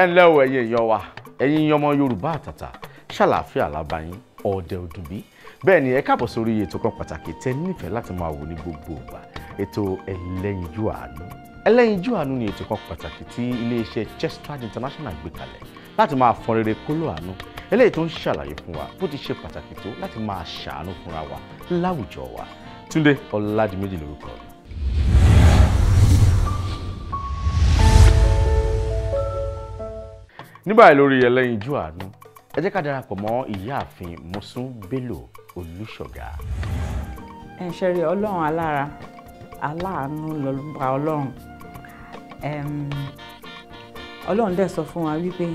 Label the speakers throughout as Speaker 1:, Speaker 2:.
Speaker 1: ẹ ǹlẹ́ o ẹ̀yin èèyàn wa. Ẹ̀yin ọmọ yorùbá àtàtà ṣàlàáfíà lábàáyín ọ̀dẹ òdùnbí bẹ́ẹ̀ ni ẹ káàbọ̀ sórí ètò kan pàtàkì tẹ́ nífẹ̀ẹ́ láti máa wò ní gbogbo ìgbà ètò ẹlẹ́yinjú àánú. Ẹlẹ́yinjú àánú ni ètò kan pàtàkì tí iléeṣẹ́ Chestrad International gbé kalẹ̀ láti máa fọn rere kóló àánú. Eléyìí tó ń ṣàlàyé fún wa bó ti ṣe pàtàkì tó láti máa ṣàánú fúnra wa láwùjọ wa. Túndé Ọládìméjì lórúkọ mi. Ní báyìí lórí ẹlẹ́yinjú àánú ẹ jẹ́ ká darapọ̀ mọ́ ìyáàfin Mọ́sún Bello Olúṣọ̀gá.
Speaker 2: ẹ ṣe rí ọlọ́run alára aláàánú lọ́lọ́ba ọlọ́run. Ọlọ́run dẹ̀ sọ fún wa wípé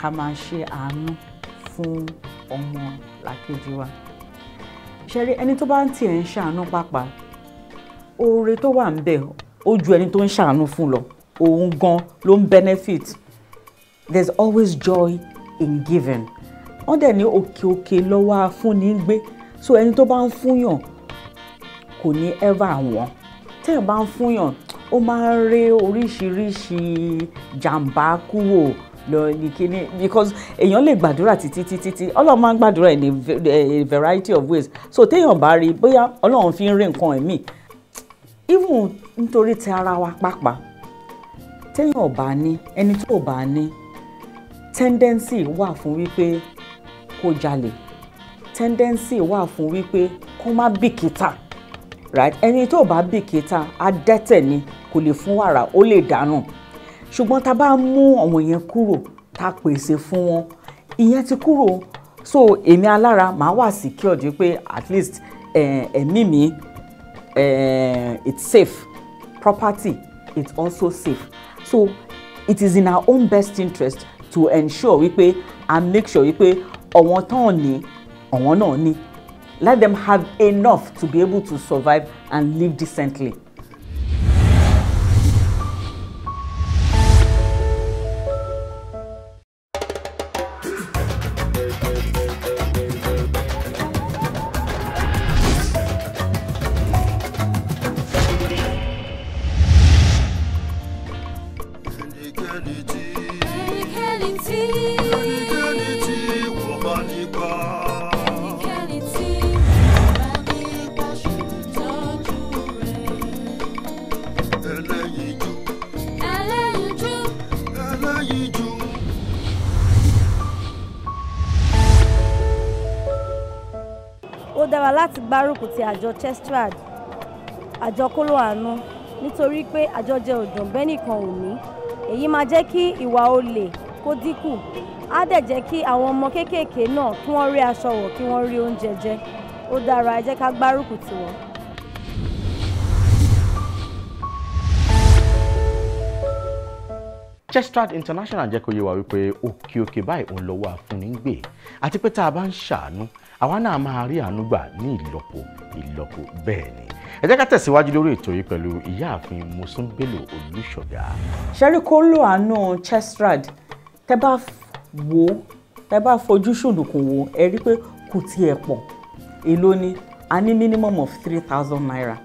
Speaker 2: ká máa ṣe àánú fún ọmọ làkejì wa. Ṣe rí ẹni tó bá ń tiẹ̀ ń ṣàánú pàápàá oore tó wà ń bẹ̀ ó ẹni tó ń ṣàánú fún lọ. Òun gan ló ń benefit there's always joy in giving. Wọ́n dẹ̀ ní òkè òkè lọ́wọ́ afúnni ń gbé. So ẹni tó bá ń fúnyàn kò ní ever wọ́n. Téèyàn bá ń fúnyàn ó máa ń rí oríṣiríṣi jàǹbá kúrò lọ ní kíní because èèyàn lè gbàdúrà títí títí tí ọlọ́run máa ń gbàdúrà in a a variety of ways. So téèyàn bá rí bóyá ọlọ́run fi ń rí nǹkan ẹ̀mí. Even nítorí ti ara wa pàápàá téèyàn ò bá ní ẹni tó ò bá ní tendency wà fún wípé kó jalè. Tendency wà fún wípé kó má bìkítà right? Ẹni tó bá bìkítà adẹ́tẹ̀ ni kò lè fún wàrà ó lè dànù. Ṣùgbọ́n tá a bá mú àwọn yẹn kúrò tá a pèsè fún wọn ìyẹn ti kúrò. So èmi alára màá wà secured wípé at least eh, ẹ̀mí mi eh, it's safe. Property it's also safe. So it is in our own best interest to ensure wípé and make sure wípé ọ̀wọ́n tán ní ọ̀wọ́n náà ní let them have enough to be able to survive and live decently.
Speaker 3: Ó dára láti gbárùkù ti àjọ Chestrad àjọ kóló àánú nítorí pé àjọjẹ òdùn bẹ́ẹ̀ nìkan ò ní. Èyí máa jẹ́ kí ìwà olè kó dínkù. Á dẹ̀ jẹ́ kí àwọn ọmọ kéékèèké náà kí wọ́n rí aṣọ wọ̀ kí wọ́n rí oúnjẹ jẹ. Ó dára ẹ jẹ́ ká gbárùkù tì wọ́n.
Speaker 1: Chestrad International jẹ́ kó yé wa wípé òkè òkè báyìí òun lọ́wọ́ àfúnni ń gbé. Àti pé tá a bá ń ṣàánú àwa náà máa rí àánú ní ìlọ́po ìlọ́po. Bẹ́ẹ̀ ni. Ẹ jẹ́ ká tẹ̀síwájú lórí ètò yìí pẹ̀lú ìyáàfin Mọ́sún Bello Olúṣọ̀gá.
Speaker 2: ṣẹ́rí kó lò àánú Chestrad tẹ́ bá wò ó tẹ́ bá fojú ṣùnùkùn wò ẹ rí pé kò tiẹ̀ pọ̀. Èló ni? A ní minimum of three thousand naira.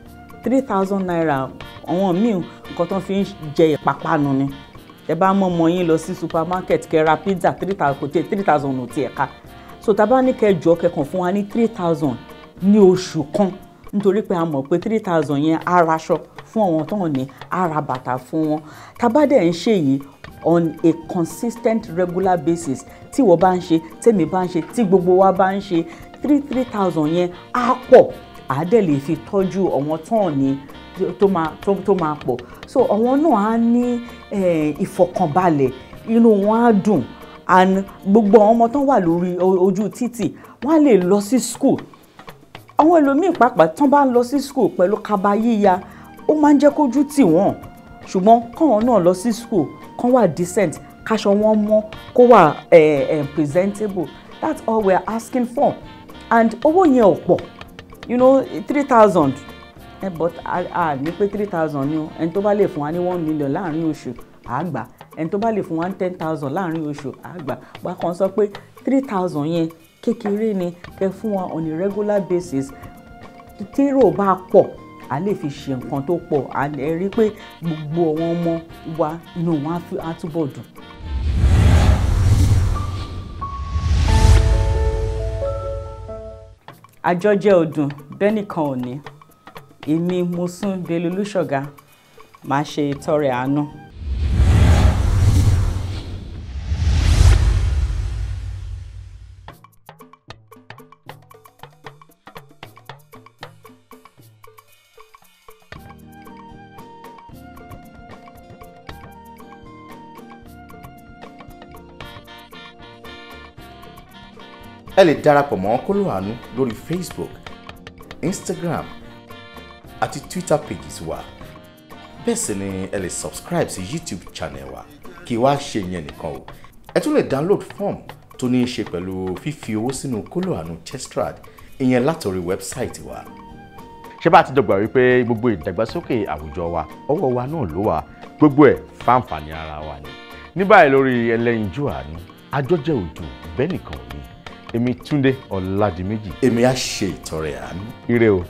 Speaker 2: Three thousand naira àwọn míì nǹkan tó fi ń jẹ ìpápánu ni. Ẹ bá mọ ọmọ yín lọ sí supermarket kẹ́ ra pizza three thousand kò tiẹ̀ three thousand ò tiẹ̀ ká so tá a bá ní kẹjọ kẹkàn fún wa ní three thousand ní oṣù kan nítorí pé a mọ̀ pé three thousand yẹn á raṣọ fún àwọn tó ń ní á ra bàtà fún wọn. Tá a bá dẹ̀ ń ṣe yìí on a consistent regular basis tí wọ́n bá ń ṣe tèmi bá ń ṣe tí gbogbo wa bá ń ṣe three three thousand yẹn á pọ̀. Á dẹ̀ lè fi tọ́jú àwọn tó ń ní tó máa tó máa pọ̀. So àwọn náà á ní eh, ìfọ̀kànbalẹ̀ inú wọn á dùn and gbogbo àwọn ọmọ tó wà lórí ojú títì wọ́n á lè lọ sí school. Àwọn ẹlòmíín pàápàá tán bá ń lọ sí school pẹ̀lú kaba yíya ó máa ń jẹ́ kójú tì wọ́n. Ṣùgbọ́n káwọn náà lọ sí school kán wà decent káṣọ wọn mọ́ kó wà eh, eh, presentable. That's all we're asking for. And owó yẹn ò pọ̀. You know three thousand. Ẹ but a ní pé three thousand ni o. Ẹni tó bá lè fún wa ní one million láàárín oṣù àgbà ẹni tó bá lè fún wa ní ten thousand láàárín oṣù àgbà wàá kàn sọ pé three thousand yẹn kékeré ni kẹ fún wa on a regular basis. Tírò bá pọ̀ a lè fi ṣe nǹkan tó pọ̀. A lè rí i pé gbogbo àwọn ọmọ wa inú wọn á túbọ̀ dùn. àjọjẹ ọdún bẹ́nìkan ò ní. Èmi Mosún Belolúṣọ̀gá máa ṣe ìtọrẹ àánú.
Speaker 1: Ẹ lè darapọ̀ mọ́ kóló àánú lórí facebook instagram àti twitter pages wa. Bẹ́ẹ̀ sì ni ẹ lè subscribe sí youtube channel wa kí wá ṣe yẹn nìkan o. Ẹ tún lè download form tó ní í ṣe pẹ̀lú fífi owó sínú kóló àánú chestrad ìyẹn látòrí wẹ́bsáìtì wa. ṣé bá a ti dọ̀gba wípé gbogbo ìdàgbàsókè àwùjọ wa ọwọ́ wa náà ló wà gbogbo ẹ̀ fáǹfààní ara wa ni. Ní báyìí lórí ẹlẹ́yinjú àánú àjọjẹ òdù bẹ́ẹ̀ nìkan ò ní èmi túndé ọ̀làdìmẹ́jì
Speaker 4: èmi á ṣe ìtọrẹ àánú.
Speaker 1: ire o.